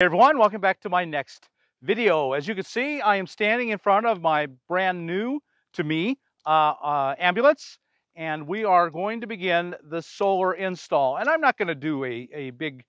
Hey everyone, welcome back to my next video. As you can see, I am standing in front of my brand new, to me, uh, uh, ambulance, and we are going to begin the solar install. And I'm not going to do a, a big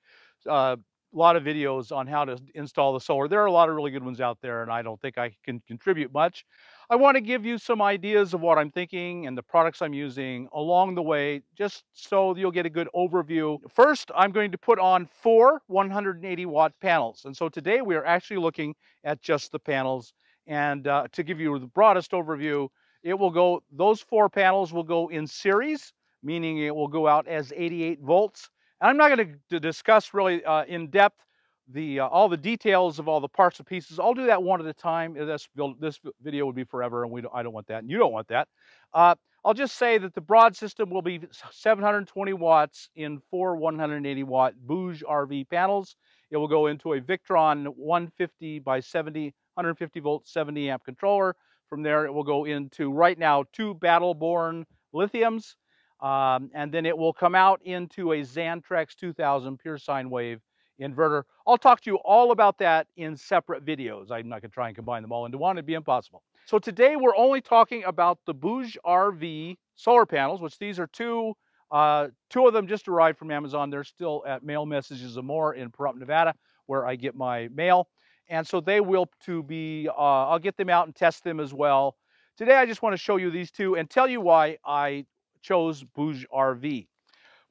uh, lot of videos on how to install the solar. There are a lot of really good ones out there, and I don't think I can contribute much. I want to give you some ideas of what I'm thinking and the products I'm using along the way, just so you'll get a good overview. First, I'm going to put on four 180 watt panels. And so today we are actually looking at just the panels. And uh, to give you the broadest overview, it will go, those four panels will go in series, meaning it will go out as 88 volts. And I'm not going to discuss really uh, in depth the uh, all the details of all the parts and pieces. I'll do that one at a time. This this video would be forever, and we don't, I don't want that, and you don't want that. Uh, I'll just say that the broad system will be 720 watts in four 180 watt Bouge RV panels. It will go into a Victron 150 by 70, 150 volt, 70 amp controller. From there, it will go into right now two Battle-Born lithiums, um, and then it will come out into a Xantrex 2000 pure sine wave inverter. I'll talk to you all about that in separate videos. I'm not going to try and combine them all into one. It'd be impossible. So today we're only talking about the Bouge RV solar panels, which these are two, uh, two of them just arrived from Amazon. They're still at Mail Messages and More in Pahrump, Nevada, where I get my mail. And so they will to be, uh, I'll get them out and test them as well. Today I just want to show you these two and tell you why I chose Bouge RV.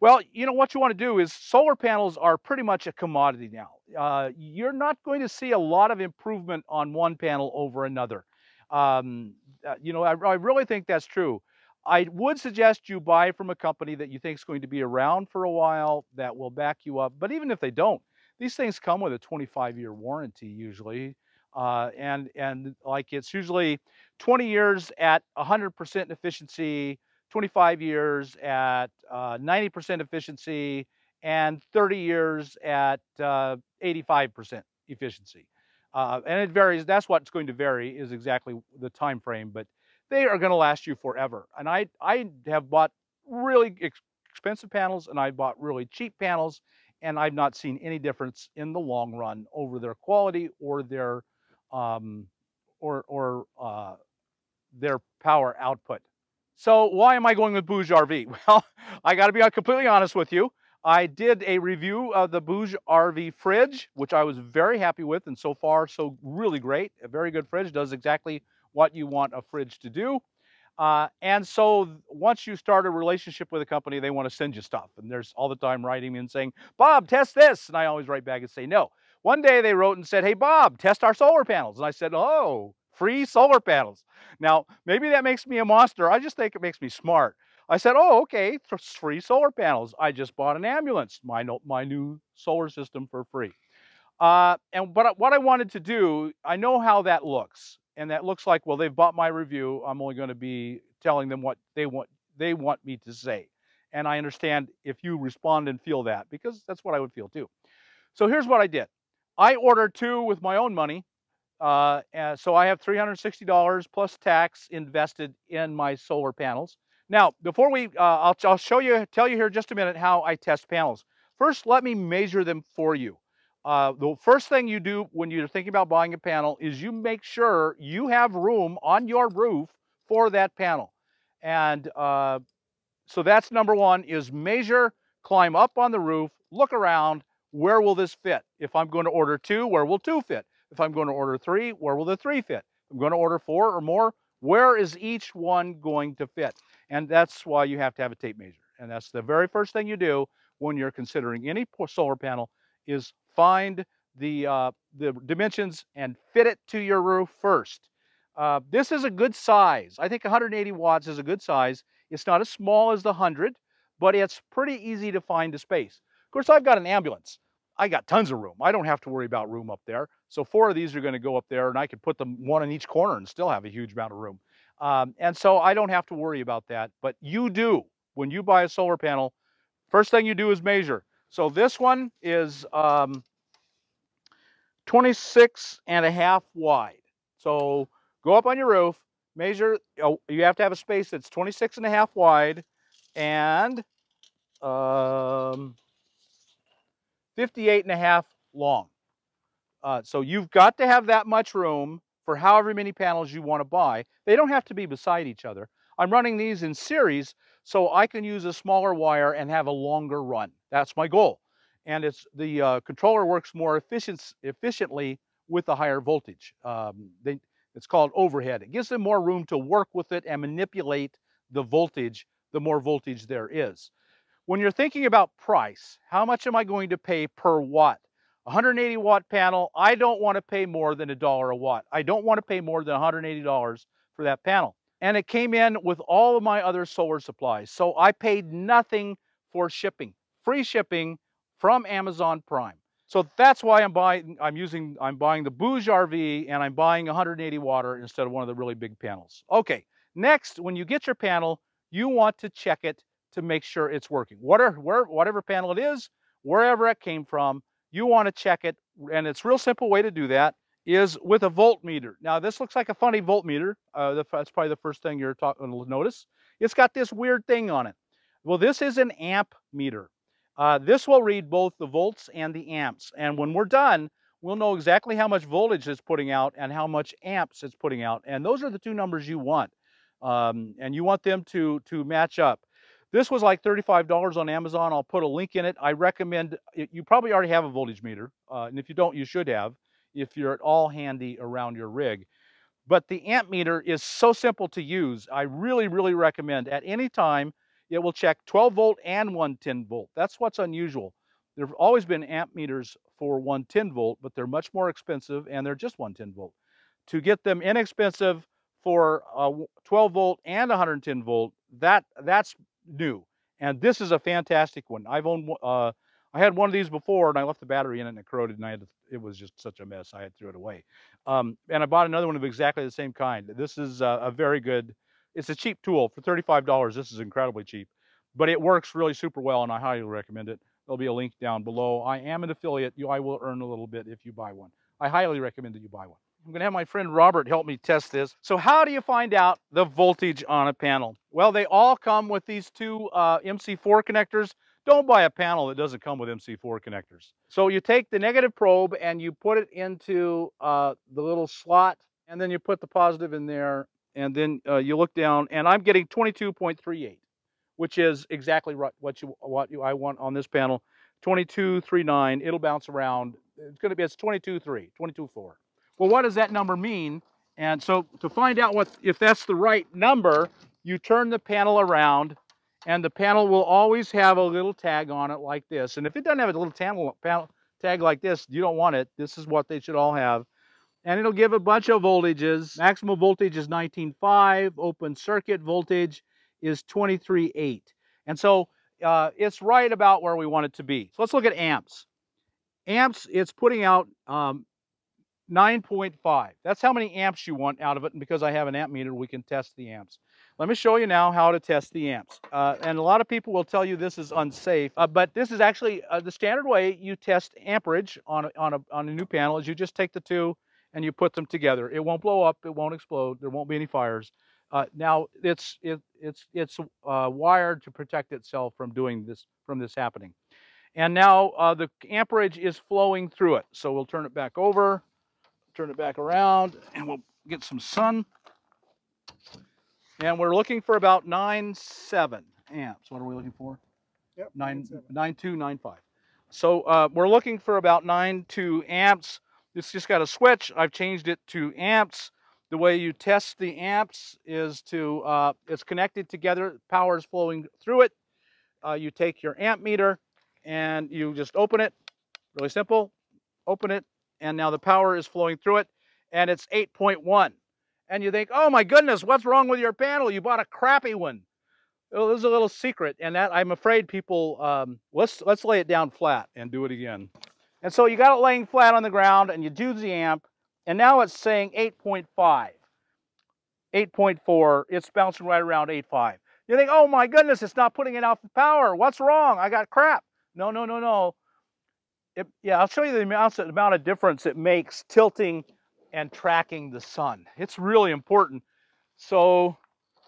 Well, you know, what you want to do is solar panels are pretty much a commodity now. Uh, you're not going to see a lot of improvement on one panel over another. Um, uh, you know, I, I, really think that's true. I would suggest you buy from a company that you think is going to be around for a while, that will back you up. But even if they don't, these things come with a 25-year warranty usually. Uh, and, and like it's usually 20 years at 100% efficiency, 25 years at 90% uh, efficiency and 30 years at 85% uh, efficiency. Uh, and it varies. That's what's going to vary is exactly the time frame, but they are going to last you forever. And I, I have bought really ex expensive panels and I bought really cheap panels and I've not seen any difference in the long run over their quality or their um, or, or uh, their power output. So why am I going with Bouge RV? Well, I got to be completely honest with you. I did a review of the Bouge RV fridge, which I was very happy with, and so far, so really great. A very good fridge, does exactly what you want a fridge to do. Uh, and so once you start a relationship with a company, they want to send you stuff. And there's all the time writing me and saying, Bob, test this. And I always write back and say, no. One day they wrote and said, hey, Bob, test our solar panels. And I said, oh, free solar panels. Now, maybe that makes me a monster. I just think it makes me smart. I said, oh, okay, free solar panels. I just bought an ambulance, my, my new solar system for free. Uh, and but what I wanted to do, I know how that looks. And that looks like, well, they've bought my review. I'm only going to be telling them what they want, they want me to say. And I understand if you respond and feel that, because that's what I would feel too. So here's what I did. I ordered two with my own money uh, so I have $360 plus tax invested in my solar panels. Now, before we, uh, I'll, I'll show you, tell you here just a minute how I test panels. First, let me measure them for you. Uh, the first thing you do when you're thinking about buying a panel is you make sure you have room on your roof for that panel. And uh, so that's number one is measure, climb up on the roof, look around, where will this fit? If I'm going to order two, where will two fit? If I'm going to order three, where will the three fit? If I'm going to order four or more, where is each one going to fit? And that's why you have to have a tape measure. And that's the very first thing you do when you're considering any solar panel is find the, uh, the dimensions and fit it to your roof first. Uh, this is a good size. I think 180 watts is a good size. It's not as small as the 100, but it's pretty easy to find the space. Of course, I've got an ambulance. I got tons of room. I don't have to worry about room up there. So four of these are going to go up there and I could put them one in each corner and still have a huge amount of room. Um, and so I don't have to worry about that, but you do. When you buy a solar panel, first thing you do is measure. So this one is um, 26 and a half wide. So go up on your roof, measure, oh, you have to have a space that's 26 and a half wide and um, 58 and a half long. Uh, so you've got to have that much room for however many panels you want to buy. They don't have to be beside each other. I'm running these in series so I can use a smaller wire and have a longer run. That's my goal. And it's the uh, controller works more efficient, efficiently with the higher voltage. Um, they, it's called overhead. It gives them more room to work with it and manipulate the voltage, the more voltage there is. When you're thinking about price, how much am I going to pay per watt? 180 watt panel, I don't want to pay more than a dollar a watt. I don't want to pay more than $180 for that panel. And it came in with all of my other solar supplies. So I paid nothing for shipping, free shipping from Amazon Prime. So that's why I'm buying, I'm using, I'm buying the Bouge RV and I'm buying 180 water instead of one of the really big panels. Okay, next, when you get your panel, you want to check it to make sure it's working. Whatever, where, whatever panel it is, wherever it came from, you want to check it. And it's real simple way to do that is with a voltmeter. Now this looks like a funny voltmeter. Uh, that's probably the first thing you're talking to notice. It's got this weird thing on it. Well, this is an amp meter. Uh, this will read both the volts and the amps. And when we're done, we'll know exactly how much voltage it's putting out and how much amps it's putting out. And those are the two numbers you want. Um, and you want them to, to match up. This was like $35 on Amazon. I'll put a link in it. I recommend, you probably already have a voltage meter. Uh, and if you don't, you should have, if you're at all handy around your rig. But the amp meter is so simple to use. I really, really recommend at any time it will check 12 volt and 110 volt. That's what's unusual. There have always been amp meters for 110 volt, but they're much more expensive and they're just 110 volt. To get them inexpensive for uh, 12 volt and 110 volt, that that's new. And this is a fantastic one. I've owned, uh, I had one of these before and I left the battery in it and it corroded and I had to, it was just such a mess. I had to throw it away. Um, and I bought another one of exactly the same kind. This is a, a very good it's a cheap tool. For $35, this is incredibly cheap. But it works really super well, and I highly recommend it. There'll be a link down below. I am an affiliate. You, I will earn a little bit if you buy one. I highly recommend that you buy one. I'm going to have my friend Robert help me test this. So how do you find out the voltage on a panel? Well, they all come with these two uh, MC4 connectors. Don't buy a panel that doesn't come with MC4 connectors. So you take the negative probe and you put it into uh, the little slot, and then you put the positive in there, and then uh, you look down, and I'm getting 22.38, which is exactly right, what you what you, I want on this panel. 22.39. It'll bounce around. It's going to be it's 22.3, 22.4. Well, what does that number mean? And so to find out what if that's the right number, you turn the panel around, and the panel will always have a little tag on it like this. And if it doesn't have a little panel, panel tag like this, you don't want it. This is what they should all have and it'll give a bunch of voltages. Maximum voltage is 19.5, open circuit voltage is 23.8. And so uh, it's right about where we want it to be. So let's look at amps. Amps, it's putting out um, 9.5. That's how many amps you want out of it. And because I have an amp meter, we can test the amps. Let me show you now how to test the amps. Uh, and a lot of people will tell you this is unsafe, uh, but this is actually uh, the standard way you test amperage on a, on, a, on a new panel is you just take the two and you put them together. It won't blow up. It won't explode. There won't be any fires. Uh, now it's it, it's it's uh, wired to protect itself from doing this from this happening. And now uh, the amperage is flowing through it. So we'll turn it back over, turn it back around, and we'll get some sun. And we're looking for about nine seven amps. What are we looking for? Yep. Nine nine two nine five. So uh, we're looking for about nine two amps. It's just got a switch. I've changed it to amps. The way you test the amps is to, uh, it's connected together, power is flowing through it. Uh, you take your amp meter and you just open it, really simple, open it, and now the power is flowing through it, and it's 8.1. And you think, oh my goodness, what's wrong with your panel? You bought a crappy one. Well, there's a little secret, and that I'm afraid people, um, let's, let's lay it down flat and do it again. And so you got it laying flat on the ground and you do the amp, and now it's saying 8.5, 8.4, it's bouncing right around 8.5. You think, oh my goodness, it's not putting enough power. What's wrong? I got crap. No, no, no, no. It, yeah, I'll show you the amount, the amount of difference it makes tilting and tracking the sun. It's really important. So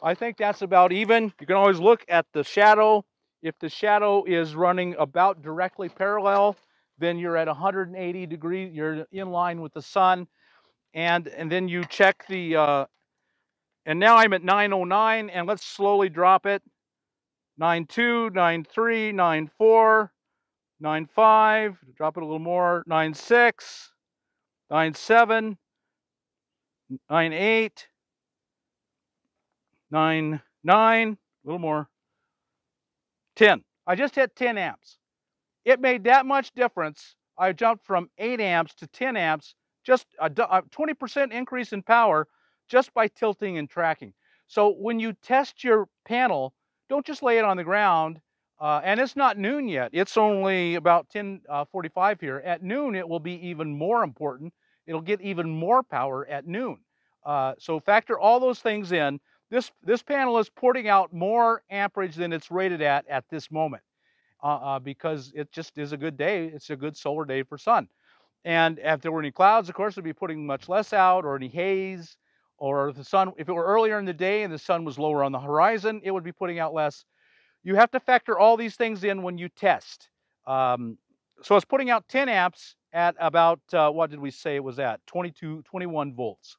I think that's about even. You can always look at the shadow. If the shadow is running about directly parallel, then you're at 180 degrees, you're in line with the sun. And, and then you check the, uh, and now I'm at 909 and let's slowly drop it. 92, 93, 94, 95, drop it a little more, 96, 97, 98, 99, a little more, 10. I just hit 10 amps. It made that much difference. I jumped from 8 amps to 10 amps, just a 20% increase in power just by tilting and tracking. So when you test your panel, don't just lay it on the ground. Uh, and it's not noon yet. It's only about 10:45 uh, here. At noon, it will be even more important. It'll get even more power at noon. Uh, so factor all those things in. This this panel is porting out more amperage than it's rated at at this moment uh, uh, because it just is a good day. It's a good solar day for sun. And if there were any clouds, of course, it'd be putting much less out, or any haze, or the sun, if it were earlier in the day and the sun was lower on the horizon, it would be putting out less. You have to factor all these things in when you test. Um, so it's putting out 10 amps at about, uh, what did we say it was at? 22, 21 volts,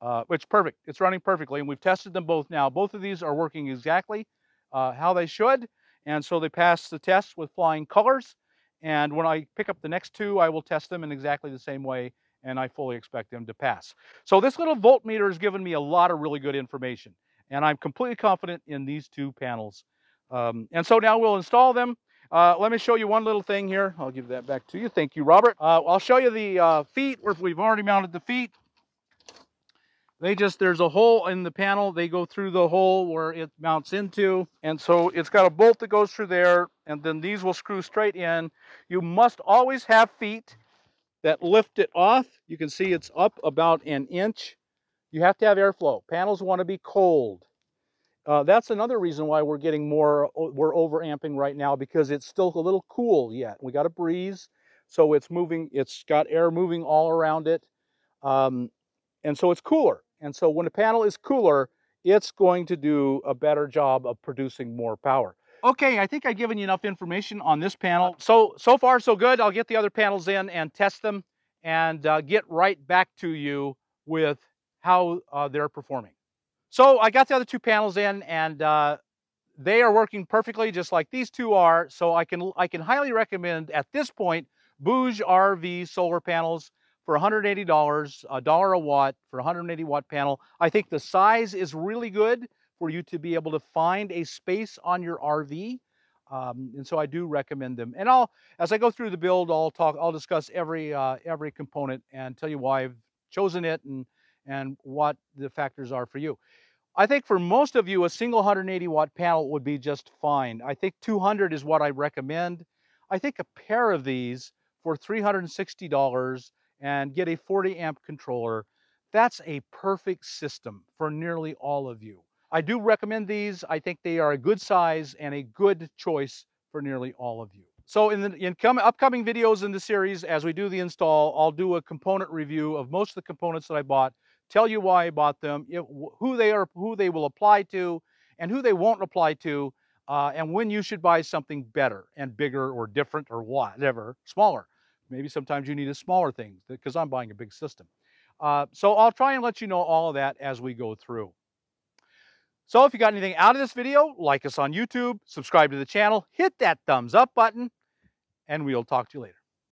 uh, which perfect. It's running perfectly, and we've tested them both now. Both of these are working exactly uh, how they should, and so they pass the test with flying colors. And when I pick up the next two, I will test them in exactly the same way and I fully expect them to pass. So this little voltmeter has given me a lot of really good information, and I'm completely confident in these two panels. Um, and so now we'll install them. Uh, let me show you one little thing here. I'll give that back to you. Thank you, Robert. Uh, I'll show you the uh, feet we've already mounted the feet. They just, there's a hole in the panel. They go through the hole where it mounts into. And so it's got a bolt that goes through there, and then these will screw straight in. You must always have feet that lift it off. You can see it's up about an inch. You have to have airflow. Panels want to be cold. Uh, that's another reason why we're getting more, we're overamping right now because it's still a little cool yet. We got a breeze, so it's moving, it's got air moving all around it. Um, and so it's cooler. And so when a panel is cooler, it's going to do a better job of producing more power. Okay, I think I've given you enough information on this panel. So, so far so good. I'll get the other panels in and test them and uh, get right back to you with how uh, they're performing. So I got the other two panels in and uh, they are working perfectly just like these two are. So I can, I can highly recommend at this point, Bouge RV solar panels for $180, a dollar a watt for 180 watt panel. I think the size is really good for you to be able to find a space on your RV. Um, and so I do recommend them. And I'll, as I go through the build, I'll talk, I'll discuss every uh, every component and tell you why I've chosen it and and what the factors are for you. I think for most of you, a single 180 watt panel would be just fine. I think 200 is what I recommend. I think a pair of these for $360 and get a 40 amp controller, that's a perfect system for nearly all of you. I do recommend these. I think they are a good size and a good choice for nearly all of you. So in the in come, upcoming videos in the series, as we do the install, I'll do a component review of most of the components that I bought, tell you why I bought them, who they are, who they will apply to, and who they won't apply to, uh, and when you should buy something better and bigger or different or whatever, smaller. Maybe sometimes you need a smaller thing because I'm buying a big system. Uh, so I'll try and let you know all of that as we go through. So if you got anything out of this video, like us on YouTube, subscribe to the channel, hit that thumbs up button, and we'll talk to you later.